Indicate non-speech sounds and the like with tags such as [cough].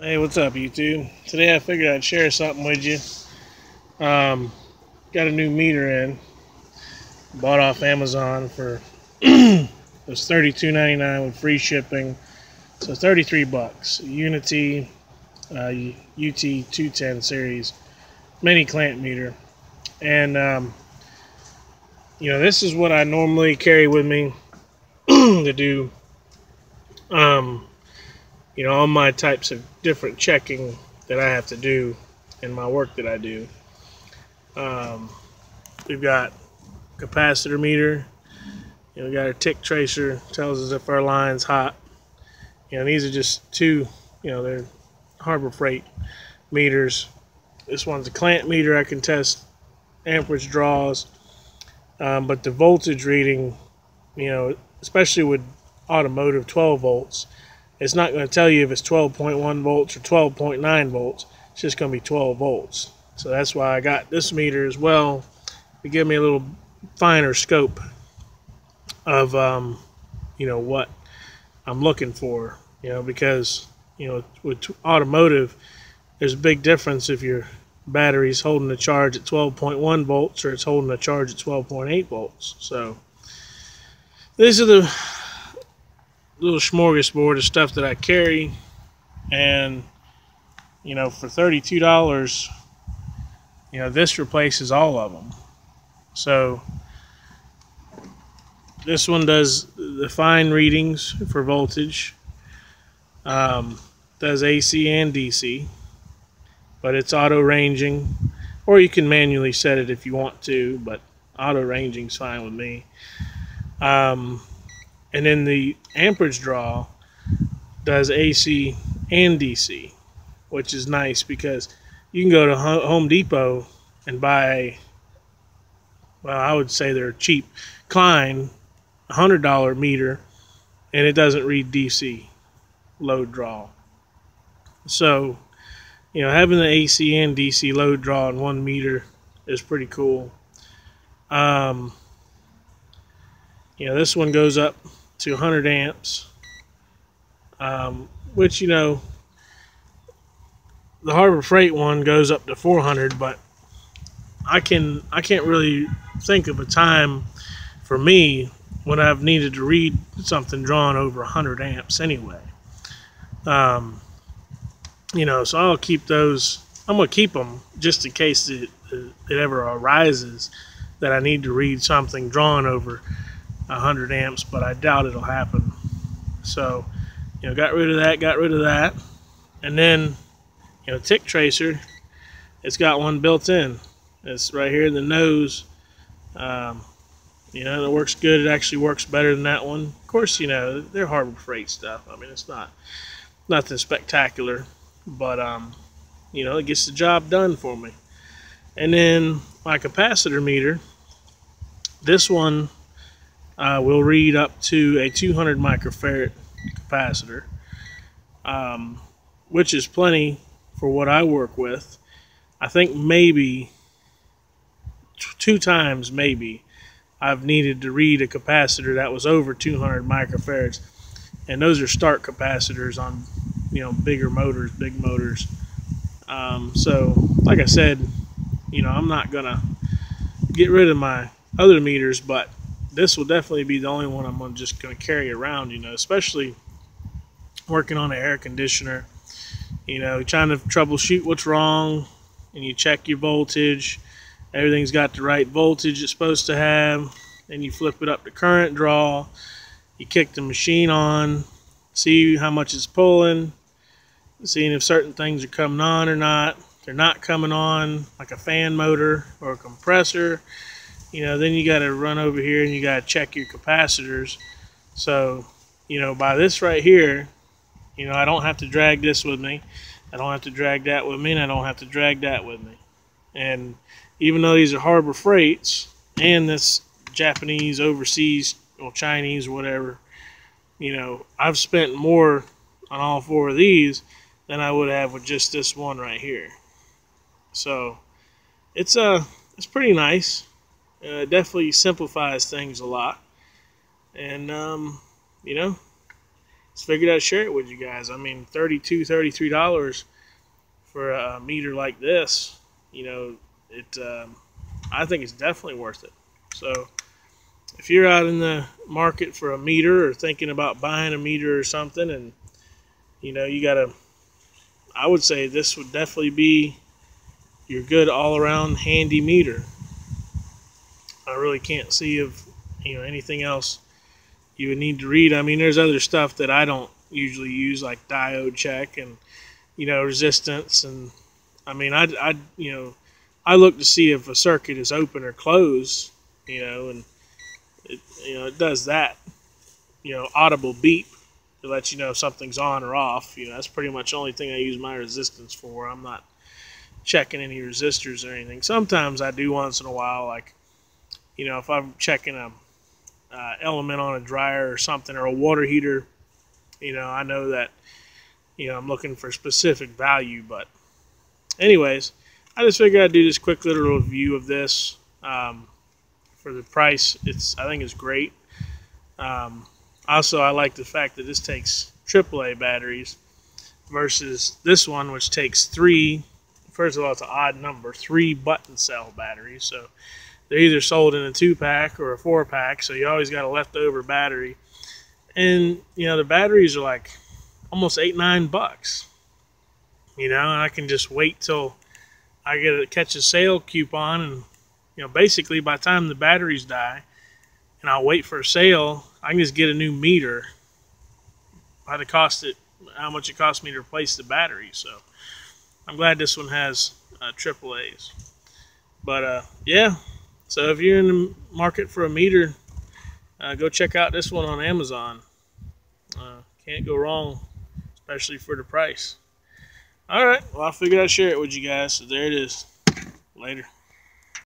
Hey, what's up, YouTube? Today I figured I'd share something with you. Um, got a new meter in. Bought off Amazon for [clears throat] it was $32.99 with free shipping, so 33 bucks. Uni-T uh, UT 210 series mini clamp meter, and um, you know this is what I normally carry with me [clears throat] to do. Um, you know, all my types of different checking that I have to do in my work that I do. Um, we've got capacitor meter. You know, we got our tick tracer, tells us if our line's hot. You know, these are just two, you know, they're Harbor Freight meters. This one's a clamp meter. I can test amperage draws. Um, but the voltage reading, you know, especially with automotive 12 volts, it's not going to tell you if it's 12.1 volts or 12.9 volts. It's just going to be 12 volts. So that's why I got this meter as well to give me a little finer scope of, um, you know, what I'm looking for. You know, because, you know, with automotive, there's a big difference if your battery's holding a charge at 12.1 volts or it's holding a charge at 12.8 volts. So these are the little smorgasbord of stuff that I carry. And, you know, for $32, you know, this replaces all of them. So this one does the fine readings for voltage, um, does AC and DC, but it's auto ranging, or you can manually set it if you want to, but auto ranging is fine with me. Um, and then the amperage draw does AC and DC, which is nice because you can go to Home Depot and buy, well, I would say they're cheap, Klein, $100 meter, and it doesn't read DC load draw. So, you know, having the AC and DC load draw in one meter is pretty cool. Um, you know, this one goes up to 100 amps, um, which, you know, the Harbor Freight one goes up to 400, but I can I can't really think of a time for me when I've needed to read something drawn over 100 amps anyway. Um, you know, so I'll keep those. I'm gonna keep them just in case it, it ever arises that I need to read something drawn over 100 amps, but I doubt it'll happen. So, you know, got rid of that, got rid of that. And then, you know, tick tracer, it's got one built in. It's right here in the nose. Um, you know, it works good. It actually works better than that one. Of course, you know, they're Harbor Freight stuff. I mean, it's not nothing spectacular, but, um, you know, it gets the job done for me. And then my capacitor meter, this one uh, will read up to a 200 microfarad capacitor, um, which is plenty for what I work with. I think maybe two times, maybe, I've needed to read a capacitor that was over 200 microfarads, and those are start capacitors on, you know, bigger motors, big motors. Um, so, like I said, you know, I'm not gonna get rid of my other meters, but this will definitely be the only one I'm just going to carry around, you know, especially working on an air conditioner, you know, trying to troubleshoot what's wrong and you check your voltage. Everything's got the right voltage it's supposed to have. Then you flip it up to current draw. You kick the machine on, see how much it's pulling, seeing if certain things are coming on or not. They're not coming on, like a fan motor or a compressor, you know, then you got to run over here and you got to check your capacitors. So, you know, by this right here, you know, I don't have to drag this with me. I don't have to drag that with me, and I don't have to drag that with me. And even though these are Harbor Freights and this Japanese, overseas, or Chinese, or whatever, you know, I've spent more on all four of these than I would have with just this one right here. So, it's uh, it's pretty nice. Uh, definitely simplifies things a lot. And, um, you know, just figured I'd share it with you guys. I mean, $32, $33 for a meter like this, you know, it. Um, I think it's definitely worth it. So if you're out in the market for a meter or thinking about buying a meter or something, and you know, you got to, I would say this would definitely be your good all around handy meter. I really can't see if, you know, anything else you would need to read. I mean, there's other stuff that I don't usually use, like diode check and, you know, resistance. And I mean, I, I, you know, I look to see if a circuit is open or closed, you know, and it, you know, it does that, you know, audible beep to let you know if something's on or off. You know, that's pretty much the only thing I use my resistance for. I'm not checking any resistors or anything. Sometimes I do once in a while, like, you know, if I'm checking a uh, element on a dryer or something or a water heater, you know, I know that, you know, I'm looking for specific value. But, anyways, I just figured I'd do this quick little review of this. Um, for the price, it's I think it's great. Um, also, I like the fact that this takes AAA batteries versus this one, which takes three. First of all, it's an odd number, three button cell batteries. So they're either sold in a two pack or a four pack. So you always got a leftover battery. And, you know, the batteries are like almost eight, nine bucks. You know, I can just wait till I get a catch a sale coupon and you know, basically by the time the batteries die and I'll wait for a sale, I can just get a new meter by the cost it, how much it cost me to replace the battery. So I'm glad this one has uh, A's, But uh, yeah, so if you're in the market for a meter, uh, go check out this one on Amazon. Uh, can't go wrong, especially for the price. All right, well, I figured I'd share it with you guys. So there it is. Later.